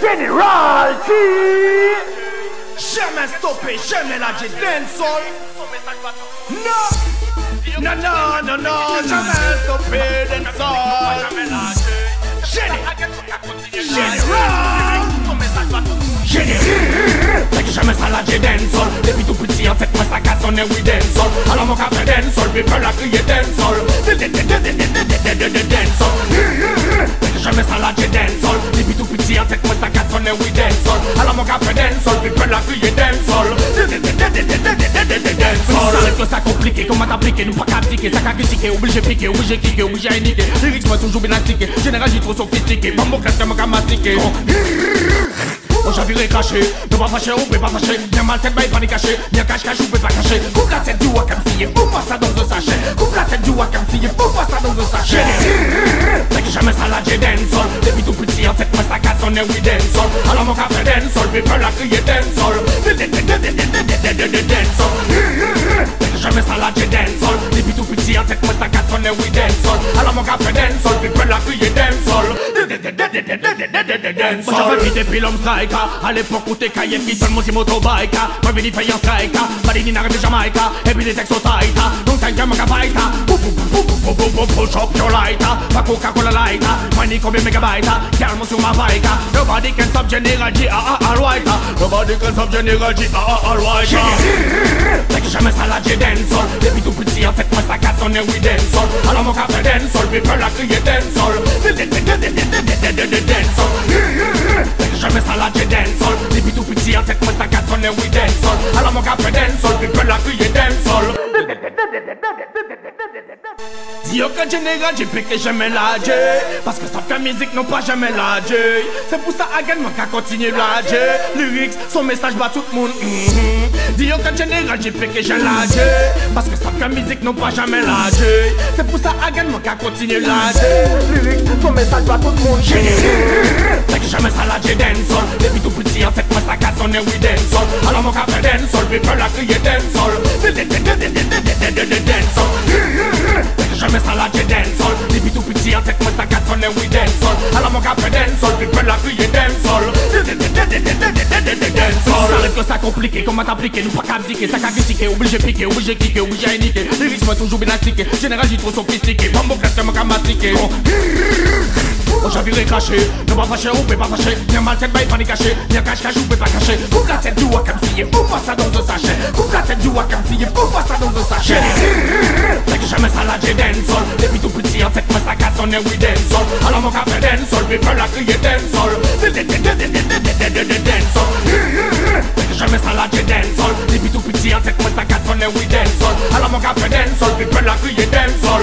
General T Jamais stoppé, jamais lâché dancehall Non! Non, non, non, non, jamais stoppé dancehall Fait jamais ça lâché dancehall Depuis tout petit en cette moi ça casse on est oui dancehall Alors mon café dancehall, people la crier dancehall Dancehall Fait jamais ça lâché dancehall Depuis tout petit en cette moi ça casse on est oui dancehall Alors mon café dancehall, people la crier dancehall Ça que ça compliqué, comment t'appliquer, nous pas qu'appliquer Ça qu'a critiqué, obligé piquer, obligé kicker, obligé à niquer Lyrics moi toujours bien appliqué, général j'ai trop sophistiqué. Bambo classe comme un mastiqué J'avais craché, ne pas fâcher, on peut pas fâcher. Bien mal tête, il pas ni cacher, bien cache cache, on peut pas cacher. Coupe la tête du wakam fille, faut pas ça dans un sachet. Coupe la tête du wakam fille, faut pas ça dans un sachet. Fait que jamais ça l'a j'ai dancehall Depuis tout petit en cette moi ça casse, on est oui dancehall Alors mon café dancehall, people la crier Dancehall Fait que jamais ça l'a j'ai dancehall Depuis tout petit en cette moi ça casse, on est oui dancehall Alors mon café dancehall, people la crier dancehall Moi j'avais mis depuis l'homme strike À l'époque où t'es cahier qui monde s'y motobike Moi vini fait un strike Malini n'arrive de Et puis les textes au tight Donc t'as un gamin qui fight Push up your light Pas Coca-Cola light Money combien mégabytes. Calme sur ma bike Nobody can stop General G. All right Nobody can stop G. Depuis tout petit on est Alors mon Dancehall Fait que jamais ça l'a j'ai dancehall Depuis tout petit en fait moi ça casse on est oui dancehall Alors mon café dancehall People la crier dancehall Dis-yo que général j'ai piqué jamais lâché Parce que ça fait musique non pas jamais lâché C'est pour ça again qu'à continuer lâché Lyrics, son message bat tout le monde mm-hmm. Dis-yo que général j'ai piqué jamais lâché Parce que ça fait musique non pas jamais lâché C'est pour ça again moi qu'à continuer lâché Lyrics, son message bat tout le monde Général Fait que jamais ça lâché dancehall. Depuis tout petit en fait ça casse on est oui dancehall. Alors mon café dancehall, people la crier Dancehall dancehall, people crier dancehall Dancehall Ça arrive que ça compliqué, comment t'appliquer, nous pas qu'abdiquer Ça qu'a critiqué, obligé piquer, obligé kicker, obligé à niquer. Lyrics moi toujours bien appliqué, général j'ai trop sophistiqué. Bambo classe comme un mastiqué Oh j'avais craché, ne pas fâcher, on peut pas fâcher. Bien mal tête, bah il pas ni cacher, bien cache cache, on peut pas cacher. Coupe la tête du wakam fille, faut pas ça dans un sachet. Coupe la tête du wakam fille, faut pas ça dans un sachet. Fait que jamais ça l'a j'ai dancehall Depuis tout petit fait moi ça casse on oui dancehall Alors mon café dancehall, people la crier dancehall Dancehall jamais ça l'a dancehall Depuis tout petit en fait moi ça casse on est oui dancehall Alors mon café dancehall, people la crier dancehall